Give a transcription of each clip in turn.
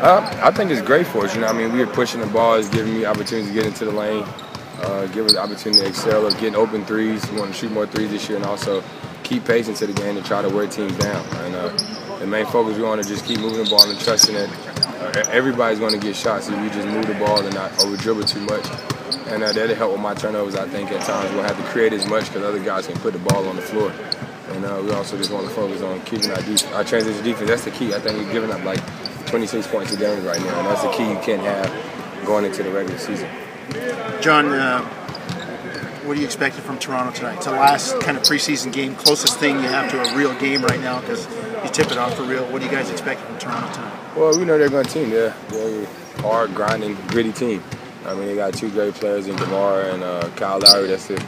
Uh, I think it's great for us. You know, I mean, we are pushing the ball, it's giving me opportunities to get into the lane, uh, give us the opportunity to excel or getting open threes. We want to shoot more threes this year and also keep pace into the game and try to wear teams down. And uh, the main focus we want to just keep moving the ball and trusting that uh, everybody's going to get shots if we just move the ball and not over dribble too much. And uh, that'll help with my turnovers. I think at times we'll have to create as much because other guys can put the ball on the floor. And uh, we also just want to focus on keeping our, def- our transition defense. That's the key. I think we're giving up like 26 points a game right now, and that's the key you can't have going into the regular season. John, uh, what are you expecting from Toronto tonight? It's the last kind of preseason game, closest thing you have to a real game right now because you tip it off for real. What are you guys expecting from Toronto tonight? Well, we know they're a good team. They're, they're a hard, grinding, gritty team. I mean, they got two great players in DeMar and uh, Kyle Lowry. That's the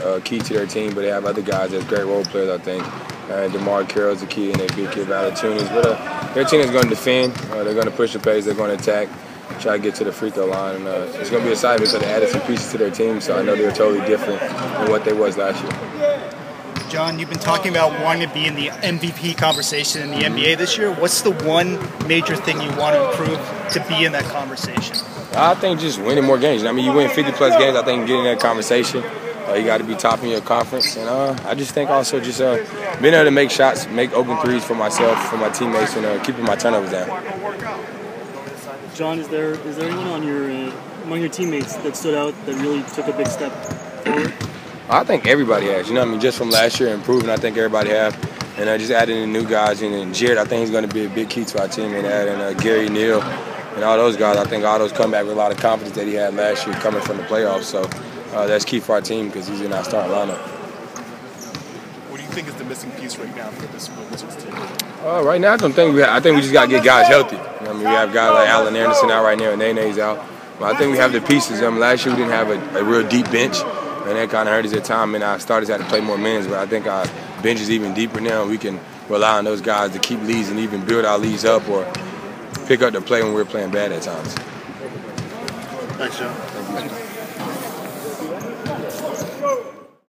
uh, key to their team, but they have other guys that's great role players, I think. And DeMarre Carroll's the key, and they big kid Valanciunas. But uh, their team is going to defend. Uh, they're going to push the pace. They're going to attack, try to get to the free throw line. And uh, it's going to be exciting because they added some pieces to their team, so I know they're totally different than what they was last year. John, you've been talking about wanting to be in the MVP conversation in the NBA this year. What's the one major thing you want to improve to be in that conversation? I think just winning more games. I mean, you win 50 plus games. I think getting in that conversation. Uh, you got to be top in your conference, and uh, I just think also just uh, being able to make shots, make open threes for myself, for my teammates, and uh, keeping my turnovers down. John, is there is there anyone on your uh, among your teammates that stood out that really took a big step forward? I think everybody has. You know, I mean, just from last year improving, I think everybody have. And uh, just adding in new guys, and, and Jared, I think he's going to be a big key to our team. And adding uh, Gary Neal and all those guys, I think Otto come back with a lot of confidence that he had last year coming from the playoffs. So uh, that's key for our team because he's in our starting lineup. What do you think is the missing piece right now for this Wizards team? Uh, right now, I don't think we. Have, I think we just got to get guys healthy. I mean, we have guys like Alan Anderson out right now, and Nene's out. But I think we have the pieces. I mean, last year we didn't have a, a real deep bench, and that kind of hurt us at time. And our starters had to play more minutes. But I think our bench is even deeper now. We can rely on those guys to keep leads and even build our leads up or pick up the play when we're playing bad at times. Thanks, John. Let's go.